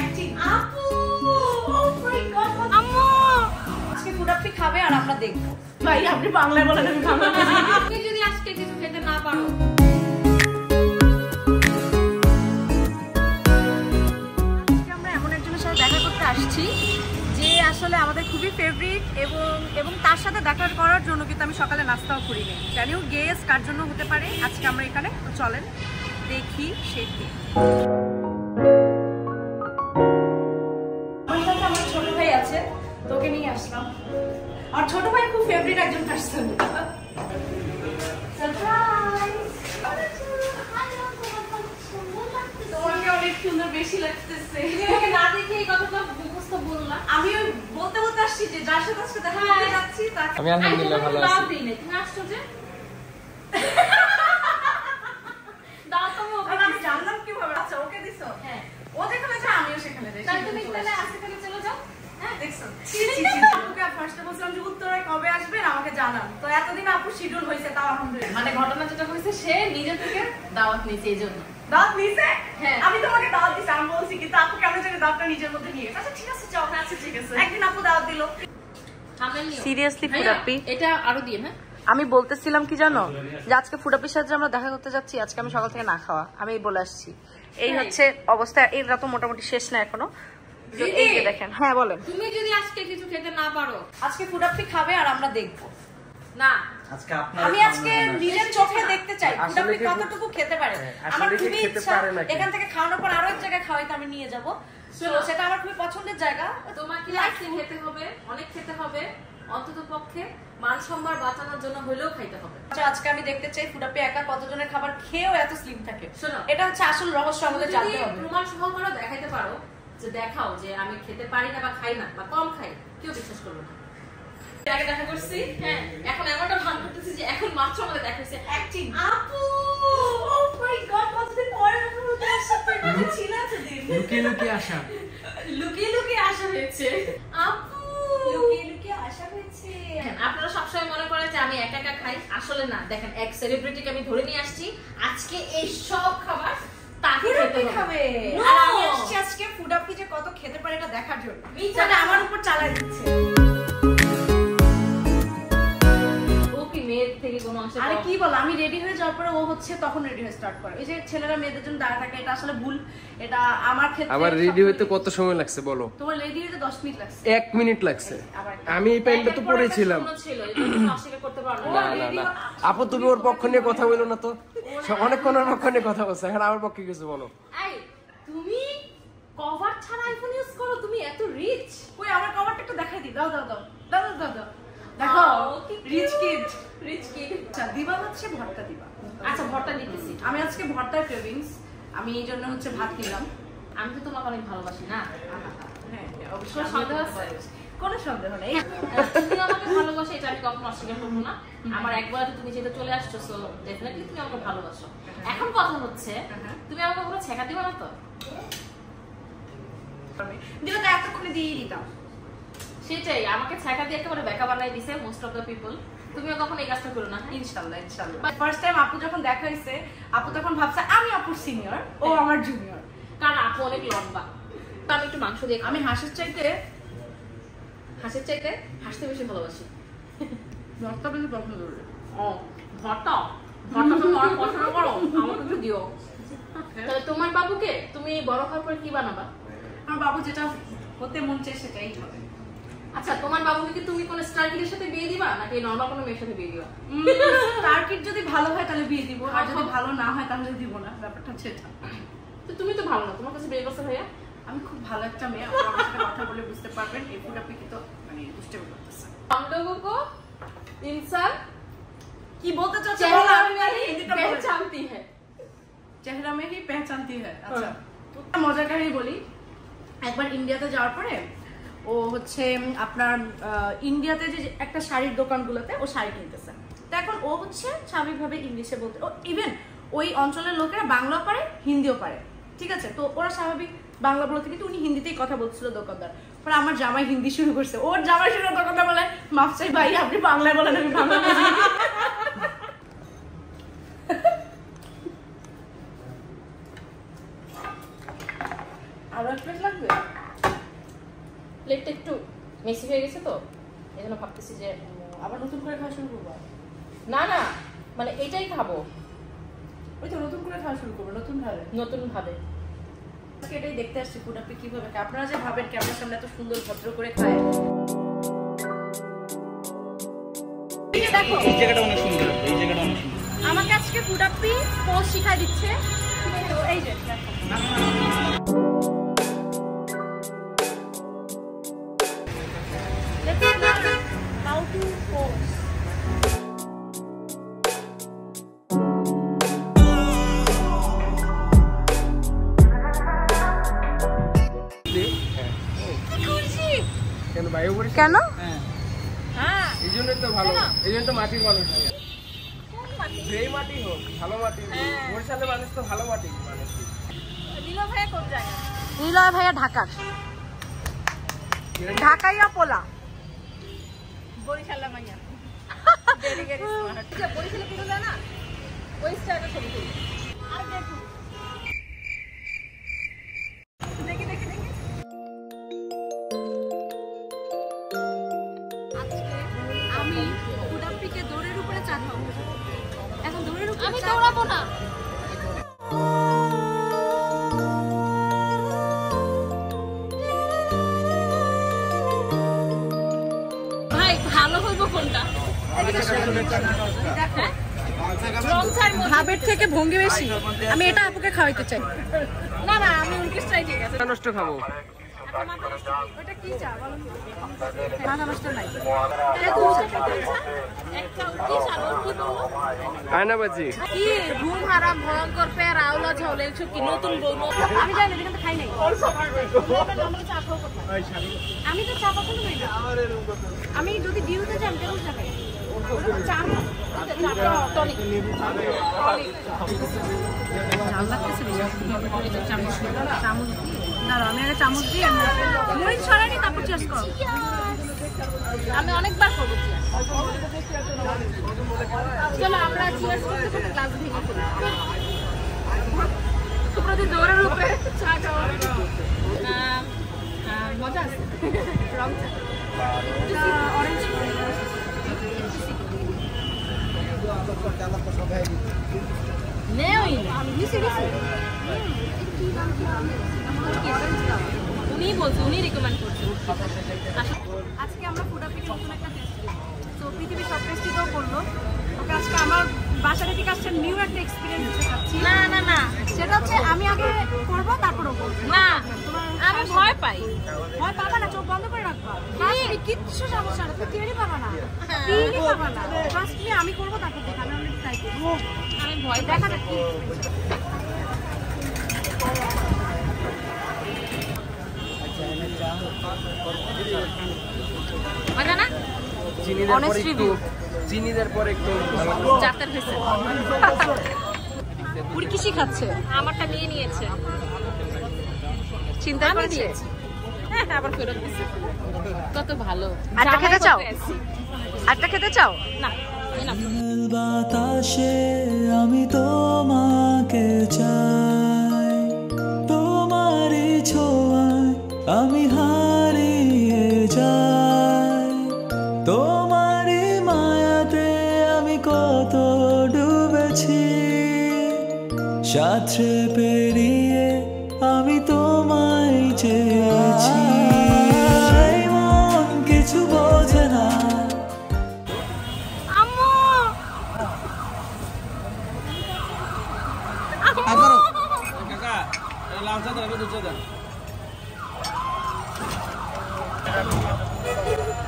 Acting আপু ও মাই god আম্মু! আজকে ফুড আপনি খাবে আর আমরা দেখব। ভাই আপনি বাংলায় বলেন আমি বাংলা। বুঝি তুমি যদি আজকে কিছু খেতে না পারো। আজকে আমরা এমন একজনের সাথে দেখা করতে আসছি যে আসলে আমাদের খুবই ফেভারিট এবং এবং তার সাথে দেখা করার জন্য কিন্তু আমি সকালে নাস্তাও করিনি। জানিও গেস কার জন্য হতে পারে আজকে আমরা এখানে চলেন দেখি সে তোকে নিয়ে আসলাম। আর ছোট ভাই খুব ফেভারিট একজন পার্সন আমি আলহামদুলিল্লাহ ভালো বেশি লাগতেছে তোমাকে না দেখে এই কথাটা মুখস্থ বললাম আমি ওই বলতে বলতে আসছি যে যার সাথে আজকে দেখা করতে যাচ্ছি তাকে আমি আলহামদুলিল্লাহ ভালো দাও আছি দিই না তুমি আসছো যে দাও তুমি ওকে আর আমি জানলাম কীভাবে আচ্ছা ওকে দিছো হ্যাঁ ও যেখানে যায় আমিও সেখানে যাই তাহলে তুমি তাহলে আজকে তাহলে চলে যাও হ্যাঁ দেখছ ছি ছি ছি আপুকে ফার্স্টে বলছিলাম যে উত্তরায় কবে আসবেন আমাকে জানান তো এতদিন আপু শিডিউল হয়েছে তাও আলহামদুলিল্লাহ। মানে ঘটনা যেটা হয়েছে সে নিজে থেকে দাওয়াত নিয়েছে এই জন্য। দাঁত নিছে হ্যাঁ। আমি তোমাকে দাওয়াত দিছি আমি বলছি কিন্তু আপু কেমন জানি দাঁতটা নিজের মধ্যে নিয়ে আচ্ছা ঠিক আছে যাও আচ্ছা ঠিক আছে। একদিন আপু দাওয়াত দিল। সামনে নিও Seriously, ভাইয়া, ফুরাপ্পি? এটা আরও দিয়ে হ্যাঁ। আমি বলতেছিলাম কি জানো? যে আজকে ফুডাপির সাথে আমরা দেখা করতে যাচ্ছি আজকে আমি সকাল থেকে না খাওয়া আমি বলে আসছি। এই হচ্ছে অবস্থা এইটা তো মোটামুটি শেষ না এখনও। এই যে দেখেন হ্যাঁ বলেন। তুমি যদি আজকে কিছু খেতে না পারো আজকে ফুডাপি খাবে আর আমরা দেখব। না। আজকে আপনার আমি আজকে নিজের চোখে দেখতে চাই। কি- কতটুকু খেতে পারে? হ্যাঁ, আমার খুবই ইচ্ছা এখান থেকে খাওয়ানোর পর আরও এক জায়গায় খাওয়াইতে আমি নিয়ে যাব। সেটা আমার খুবই পছন্দের জায়গা। তোমাকে আজকে খেতে হবে? অনেক খেতে হবে। অন্তত পক্ষে মান সম্মান বাঁচানোর জন্য হলেও খাইতে হবে। আচ্ছা, আজকে আমি দেখতে চাই ফুডাপি একা কতজনের খাবার খেয়েও এত স্লিম থাকে। শোনো। এটা হচ্ছে আসল রহস্য আমাদের জানতে হবে। প্রমাণ সহকারে দেখাইতে পারো যে দেখাও যে আমি খেতে পারি না বা খাই না বা কম খাই কেউ বিশ্বাস করবে না। আগে দেখা করছি? হ্যাঁ। এখন এমনটা ভান করতেছি যে এখন মাত্র আমাদের অ্যাক্টিং আপু! ও মাই গড কতদিন পরে আপু তোমার সাথে কথা ছিল এতদিন। আসা। আসা হয়েছে। আপু! আসা হয়েছে। আপনারা সবসময় মনে করেন যে আমি একা একা খাই? আসলে না। দেখেন এক সেলিব্রিটিকে আমি ধরে নিয়ে আসছি। আজকে এই সব খাবার তাকে খেতে হবে। খাবে? No! আর আমি আসছি আজকে ফুডাপি যে কত খেতে পারে এটা দেখার জন্য। আমার উপর চালাই দিচ্ছে। মেয়ের থেকে কোনো অংশে আরে কি বল আমি রেডি হয়ে যাওয়ার পরে ও হচ্ছে তখন রেডি হয়ে স্টার্ট করে। এই যে ছেলেরা মেয়েদের জন্য দাঁড়া থাকে এটা আসলে ভুল। এটা আমার ক্ষেত্রে আবার রেডি হইতে কত সময় লাগছে বলো? তোমার রেডি হতে 10 মিনিট লাগছে। এক মিনিট লাগছে। আমি এই প্যান্টটা তো পরেছিলাম আপু তুমি ওর পক্ষ নিয়ে কথা বলো না তো? সব- অনেকক্ষণ ওর পক্ষ নিয়ে কথা বলছে এখন আমার পক্ষে কিছু বলো। এই তুমি কভার ছাড়া আইফোন ইউজ করো তুমি এত রিচ ওই আমার কভারটা একটু দেখাই দি দাও দাও দাও। দাও দাও দাও দাও। দেখো রিচ কিড রিচ কি আচ্ছা দিবা হচ্ছে ভর্তা দিবা? আচ্ছা ভরটা নিতেছি আমি আজকে ভর্তার ক্রেভিংস আমি এই জন্য হচ্ছে ভাত নিলাম। আমি তো তোমাকে অনেক ভালোবাসি না? হ্যাঁ অবশ্যই। সন্দেহ আছে? কোনো সন্দেহ নেই। তুমি আমাকে ভালোবাসো এটা আমি কখনো অস্বীকার করব না। আমার একবার তুমি যেহেতু চলে আসছো সো ডেফিনেটলি তুমি আমাকে ভালোবাসো। এখন কথা হচ্ছে হ্যাঁ। তুমি আমাকে কোনো ছেঁকা দিবে না তো? দিলে তো এতক্ষণে দিয়ে দিতাম। সেটাই আমাকে ছেঁকা দিয়ে একেবারে বেকা বানাই দিছে মোস্ট অফ দ্য পিপল তুমিও কখনো এই কাজটা করো না। হ্যাঁ? ইনশাল্লাহ। ইনশাল্লাহ ফার্স্ট টাইম আপু যখন দেখা হয়েছে আপু তখন ভাবছে আমি আপুর সিনিয়র ও আমার জুনিয়র কারণ আপু অনেক লম্বা। তো আমি একটু মাংস দিয়ে আমি হাসির চাইতে হাসির চাইতে হাসতে বেশি ভালোবাসি। ভর্তা বেশি পছন্দ করি। ও ভর্তা? ভর্তা তুমি অনেক পছন্দ করো? আমাকে একটু দিও। তাহলে তোমার বাবুকে তুমি বড় হওয়ার পরে কি বানাবা? আমার বাবু যেটা হতে মন চায় সেটাই হবে আচ্ছা তোমার বাবুকে কি তুমি কোন স্টারকিডের সাথে বিয়ে দিবা? নাকি নরমাল কোনো মেয়ের সাথে বিয়ে দিবা? স্টারকিড যদি ভালো হয় তাহলে বিয়ে দিব। আর যদি ভালো না হয় তাহলে দিব না। ব্যাপারটা সেটা তো তুমি তো ভালো না। তোমার কাছে বিয়ে করছে ভাইয়া? আমি খুব ভালো একটা মেয়ে। আমার সাথে কথা বলে বুঝতে পারবেন। এই ফুড আপনি কিন্তু মানে বুঝতে করতেছে আমলোগো ইনসান কি বলতে চাচ্ছো? বলো আমি পহচানতি হ্যায় চেহারা মে হি। পহচানতি হ্যায় আচ্ছা হ্যাঁ। মজা কাহিনী বলি। একবার ইন্ডিয়াতে যাওয়ার পরে ও হচ্ছে আপনার ইন্ডিয়াতে যে একটা শাড়ির দোকানগুলোতে ও শাড়ি কিনতেছে। তো এখন ও হচ্ছে স্বাভাবিকভাবে ইংলিশে বলতে, ও ইভেন ওই অঞ্চলের লোকেরা বাংলাও পারে, হিন্দিও পারে। ঠিক আছে? তো ওরা স্বাভাবিক বাংলা বলতে কিন্তু উনি হিন্দিতেই কথা বলছিল দোকানদার। পরে আমার জামাই হিন্দি শুরু করছে। ওর জামাই শুরু দোকানদার বলে, মাফ চাই ভাই, আপনি বাংলায় বলেন, আমি বাংলা বুঝি আরও এক লাগবে? প্লেটটা একটু মেসি হয়ে গেছে তো এই জন্য ভাবতেছি যে আবার নতুন করে খাওয়া শুরু করব না না মানে এটাই খাব। ওই তো নতুন করে খাওয়া শুরু করব নতুন ভাবে। নতুন ভাবে। আজকে এটাই দেখতে আসছি ফুড আপনি কীভাবে আপনারা যে ভাবেন ক্যামেরার সামনে এত সুন্দর ভদ্র করে খায়। এই যে দেখো এই জায়গাটা অনেক সুন্দর এই জায়গাটা অনেক সুন্দর। আমাকে আজকে ফুড আপি পোস্ট শিখাই দিচ্ছে। এই যে দেখো। কেন? হ্যাঁ। হ্যাঁ এই জন্যই তো ভালো। এই জন্য তো মাটির মানুষ যেই মাটি হোক ভালো মাটি বরিশালের মানুষ তো ভালো মাটি মানুষ। নিলয় ভাইয়া ঢাকার। ঢাকাইয়া পোলা? বরিশালে পুরো না ওই স্টাইলটা ছবি আমি না। ভাই ভালো হইব কোনটা? রং চাই ভাবের থেকে ভঙ্গি বেশি। আমি এটা আপুকে খাওয়াইতে চাই। না না আমি উনত্রিশটাই ঠিক আছে নষ্ট খাব। আয়নাবাজি কি ঘুম হারাম ভয়ঙ্কর পেয়ার আওলা ঝোল এইসব কি নতুন বউ আমি জানি কিন্তু খাই নাই আমি তো চা খাই না আমি যদি ডিউতে যাই আমি কেন চা খাই চা। টনিক বেশি। চামচ দিয়ে। দাঁড়াও আমি আগে চামচ দিয়ে মরিচ ছড়াইনি তারপর করো আমি অনেকবার করব চলো আমরা চিয়ার্স করতে করতে গ্লাস ভেঙে ফেলি প্রতি দৌড়ের উপরে চা খাওয়া মজা আছে রং চা অরেঞ্জ নেওই না নিচে নিচে উনি বলছে উনি রিকমেন্ড করছে আজকে আমরা ফুড নতুন একটা টেস্ট তো পৃথিবীর সব টেস্টই তো করল। ওকে আজকে আমার বাসাটা থেকে আসছে নিউ একটা এক্সপিরিয়েন্স দিতে চাচ্ছি। না না না। সেটা হচ্ছে আমি আগে করব তারপরও করব। না আমি ভয় পাই। ভয় পাবা না চোখ বন্ধ করে রাখবা। কিচ্ছু সমস্যা না তুমি পাবা না। পাবা না। ট্রাস্ট আমি করব তারপর দেখা আমি ট্রাই করব। চিনিদের পর একটু পর কি শিখাচ্ছে? আমারটা নিয়ে নিয়েছে। চিন্তা করেছে দিয়েছি। হ্যাঁ আবার ফেরত কত ভালো। আরেকটা খেতে চাও? আসছি। খেতে চাও? না। নাও। বাতাসে আমি তোমাকে চাই। তোমারই ছোঁয়ায় আমি হারিয়ে যাই। তোমারই মায়াতে আমি কত ডুবেছি। সাথে পেরিয়ে আমি তোমায় চেয়েছি।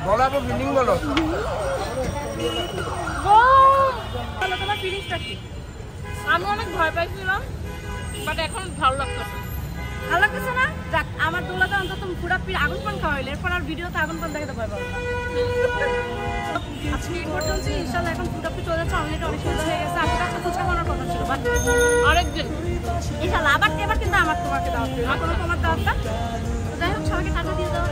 বলো আপু ফিলিং বলো। বলো তোমার ফিলিংসটা কি? আমি অনেক ভয় পাইছিলাম বাট এখন ভালো লাগতেছে। ভালো লাগতেছে না? যাক আমার দোলাতে অন্তত ফুডাপ্পির আগুন পান খাওয়াইলে এরপর আর ভিডিওতে আগুন পান দেখাতে পারব না। আজকে ইনশাল্লাহ এখন ফুডাপ্পি চলে যাচ্ছে অনেক সুন্দর হয়ে বানানোর কথা ছিল বাট আরেকদিন আবার এবার কিন্তু আমার তোমাকে দাওয়াত এখনও তোমার দাওয়াতটা যাই হোক, সবাইকে টাকা দিয়ে দেওয়া।